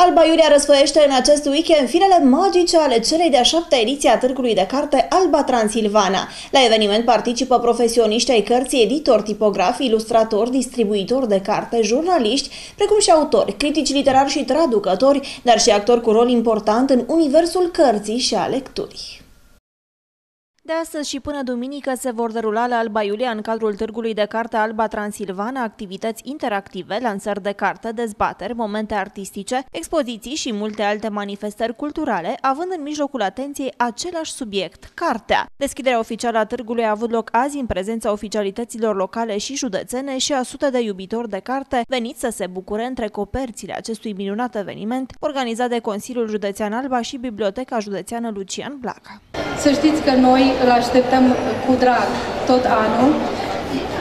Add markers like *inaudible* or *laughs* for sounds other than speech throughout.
Alba Iulia răsfăiește în acest weekend finele magice ale celei de-a șaptea ediție a Târgului de Carte Alba Transilvana. La eveniment participă profesioniști ai cărții, editori, tipografi, ilustratori, distribuitori de carte, jurnaliști, precum și autori, critici literari și traducători, dar și actori cu rol important în universul cărții și a lecturii. De astăzi și până duminică se vor derula la Alba Iulia în cadrul Târgului de Carte Alba Transilvana activități interactive, lansări de carte, dezbateri, momente artistice, expoziții și multe alte manifestări culturale, având în mijlocul atenției același subiect, cartea. Deschiderea oficială a târgului a avut loc azi în prezența oficialităților locale și județene și a sute de iubitori de carte veniți să se bucure între coperțile acestui minunat eveniment organizat de Consiliul Județean Alba și Biblioteca Județeană Lucian Blaca. Să știți că noi îl așteptăm cu drag tot anul.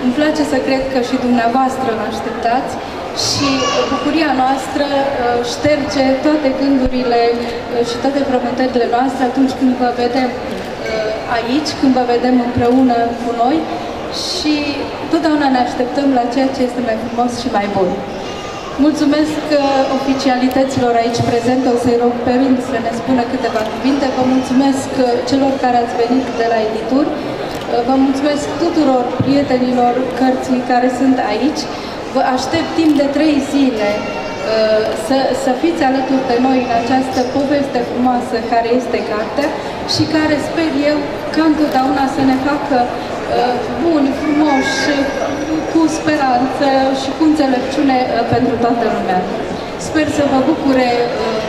Îmi place să cred că și dumneavoastră îl așteptați și bucuria noastră uh, șterge toate gândurile uh, și toate frământările noastre atunci când vă vedem uh, aici, când vă vedem împreună cu noi și totdeauna ne așteptăm la ceea ce este mai frumos și mai bun. Mulțumesc oficialităților aici prezente, o să-i rog pe rând să ne spună câteva cuvinte. Vă mulțumesc celor care ați venit de la edituri. Vă mulțumesc tuturor prietenilor cărții care sunt aici. Vă aștept timp de trei zile uh, să, să fiți alături de noi în această poveste frumoasă care este cartea și care sper eu ca întotdeauna să ne facă uh, buni, frumoși, cu speranță și cu înțelepciune uh, pentru toată lumea. Sper să vă bucure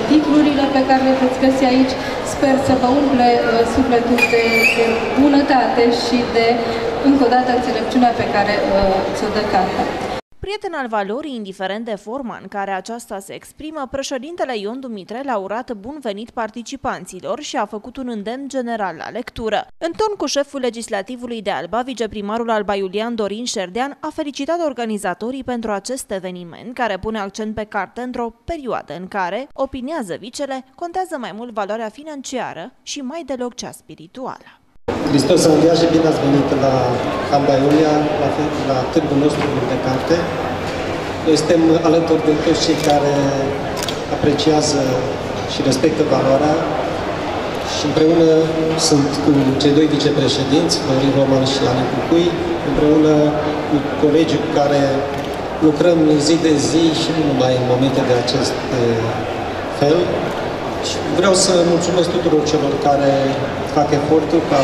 titlurile pe care le veți găsi aici, sper să vă umple sufletul de, de bunătate și de, încă o dată, înțelepciunea pe care ți-o dă cartea. Prieten al valorii, indiferent de forma în care aceasta se exprimă, președintele Ion Dumitre l-a urat bun venit participanților și a făcut un îndemn general la lectură. În ton cu șeful legislativului de Alba, viceprimarul Alba Iulian Dorin Șerdean a felicitat organizatorii pentru acest eveniment, care pune accent pe carte într-o perioadă în care, opinează vicele, contează mai mult valoarea financiară și mai deloc cea spirituală. Hristos să învia și bine ați venit la Amba Iulia, la, la târgul nostru de carte. Noi suntem alături de toți cei care apreciază și respectă valoarea și împreună sunt cu cei doi vicepreședinți, Florin Roman și Ani Cucui, împreună cu colegii cu care lucrăm zi de zi și nu numai în momente de acest fel, și vreau să mulțumesc tuturor celor care fac efortul ca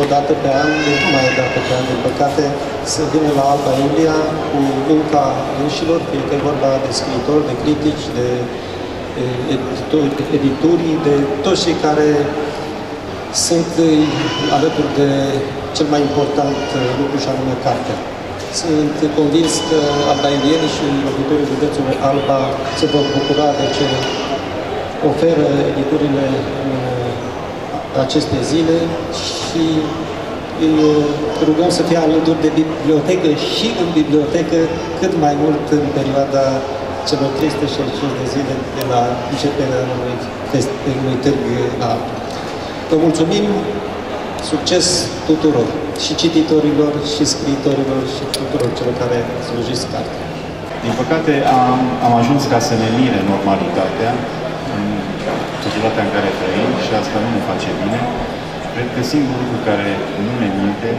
o dată pe an, nu mai o dată pe an, din păcate, să vină la Alba Iulia cu munca înșilor, fie că e vorba de scriitori, de critici, de edituri, de toți cei care sunt alături de cel mai important lucru și anume cartea. Sunt convins că albaienii și locuitorii județului Alba se vor bucura de ce oferă editurile în aceste zile și îi rugăm să fie alături de bibliotecă și în bibliotecă cât mai mult în perioada celor 365 de zile de la începerea unui, unui târg la Vă mulțumim, succes tuturor, și cititorilor, și scriitorilor, și tuturor celor care slujiți carte. Din păcate am, am ajuns ca să ne mire normalitatea în societatea în care trăim și asta nu ne face bine. Cred că singurul lucru care nu ne minte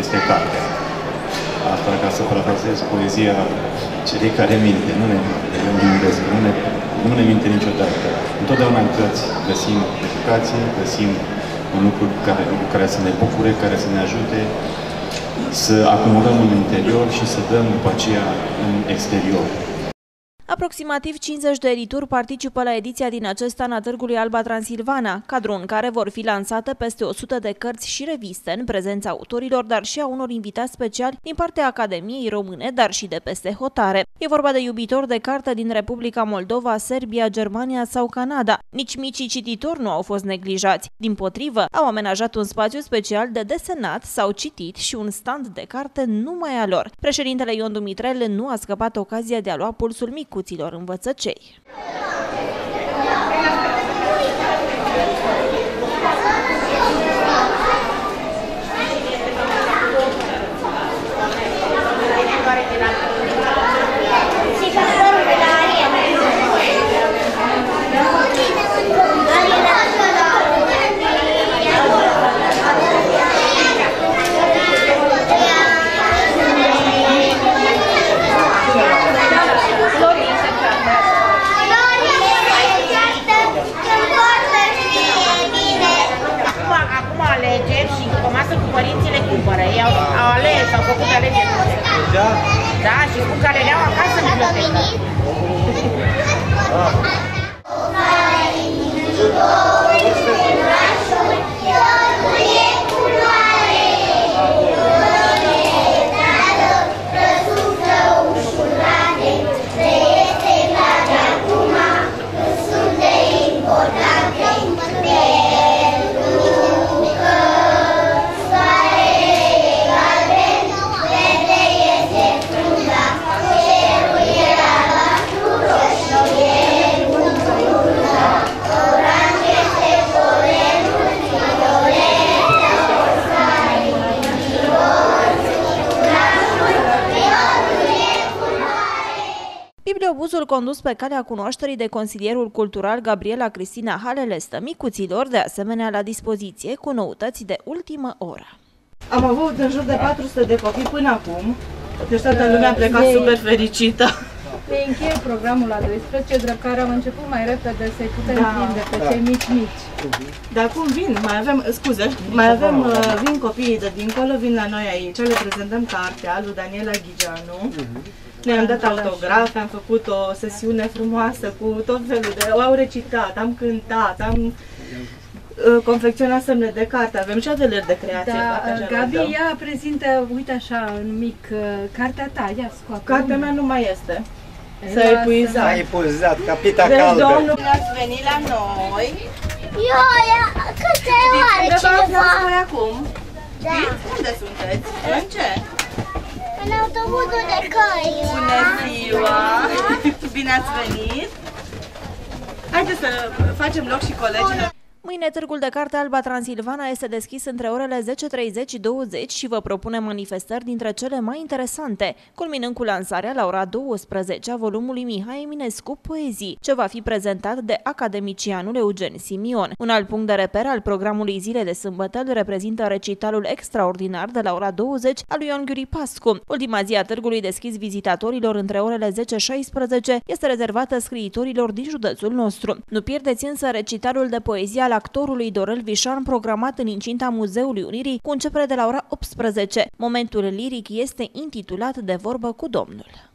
este cartea. Asta ca să parafrazez poezia celei care minte, nu ne minte, nu ne, nu ne minte niciodată. Întotdeauna în cărți găsim educație, găsim un lucru care, lucru care să ne bucure, care să ne ajute să acumulăm în interior și să dăm după aceea în exterior. Aproximativ 50 de edituri participă la ediția din acest an a Târgului Alba Transilvana, cadru în care vor fi lansate peste 100 de cărți și reviste în prezența autorilor, dar și a unor invitați speciali din partea Academiei Române, dar și de peste hotare. E vorba de iubitori de carte din Republica Moldova, Serbia, Germania sau Canada. Nici micii cititori nu au fost neglijați. Din potrivă, au amenajat un spațiu special de desenat sau citit și un stand de carte numai a lor. Președintele Ion Dumitrel nu a scăpat ocazia de a lua pulsul micuț micuților învățăcei. Da? Da, și cu care le-au acasă în bibliotecă. Bibliobuzul condus pe calea cunoașterii de consilierul cultural Gabriela Cristina Halele stă micuților, de asemenea la dispoziție, cu noutăți de ultimă oră. Am avut în jur de 400 de copii până acum, deci toată lumea a plecat super fericită. Se încheie programul la 12, drept care am început mai repede să-i putem Da. prinde pe cei mici mici. Dar acum vin, mai avem, scuze, mai avem, uh, vin copiii de dincolo, vin la noi aici, le prezentăm cartea lui Daniela Ghigeanu. Ne-am dat autografe, am făcut o sesiune frumoasă cu tot felul de... Au recitat, am cântat, am uh, confecționat semne de carte, avem și atelier de creație. Da, dacă așa Gabi, rugăm. ia prezintă, uite așa, în mic, uh, cartea ta, ia scoate. Cartea mea nu mai este. S-a Lasă. epuizat. Ai puzat, capita Deci, caldă. domnul, ați venit la noi. Eu, ia, câte oare Unde vă cineva? aflați voi acum? Da, Unde sunteți? În ce? În autobuzul de căi. Bună ziua! *laughs* Bine ați venit! Haideți să facem loc și colegilor. Mâine Târgul de Carte Alba Transilvana este deschis între orele 10.30 și 20 și vă propune manifestări dintre cele mai interesante, culminând cu lansarea la ora 12 a volumului Mihai Eminescu Poezii, ce va fi prezentat de academicianul Eugen Simion. Un alt punct de reper al programului Zile de Sâmbătă îl reprezintă recitalul extraordinar de la ora 20 al lui Ion Ghiuri Pascu. Ultima zi a târgului deschis vizitatorilor între orele 10-16 este rezervată scriitorilor din județul nostru. Nu pierdeți însă recitalul de poezie al actorului Dorel Vișan programat în incinta Muzeului Unirii cu începere de la ora 18. Momentul liric este intitulat De vorbă cu Domnul.